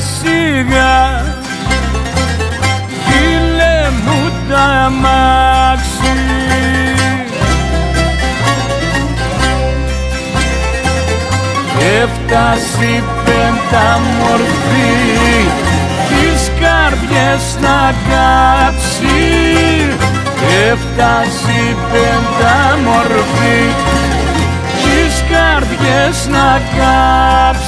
σιγά. Φίλε μου τα μάξι Έφτασε πέντα μορφή. Τις καρδιές να κάψει. Έφτασε πέντα μορφή. Τις καρδιές να κάψει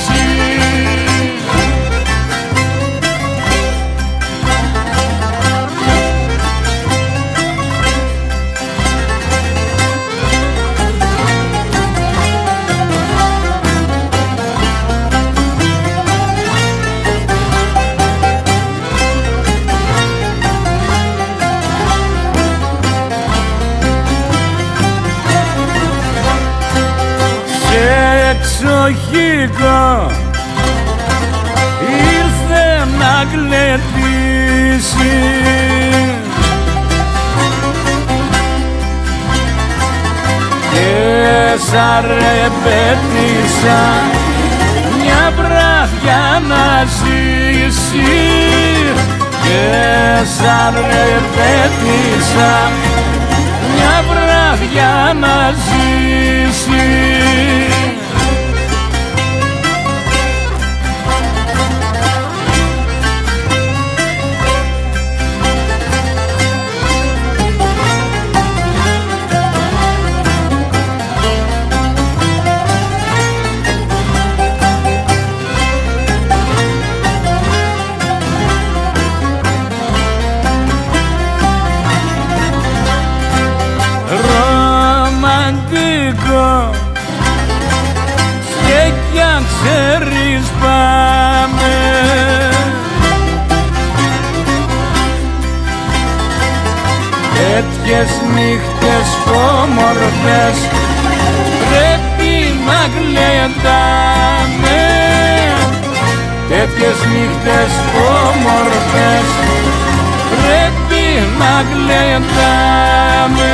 εξοχικό ήρθε να γλεντήσει και σαν ρεπέτησα μια βράδια να ζήσει. Και σαν ρεπέτησα μια βράδια να ζήσει τέτοιες νύχτες όμορφες πρέπει να γλεντάμε. Τέτοιες νύχτες όμορφες πρέπει να γλεντάμε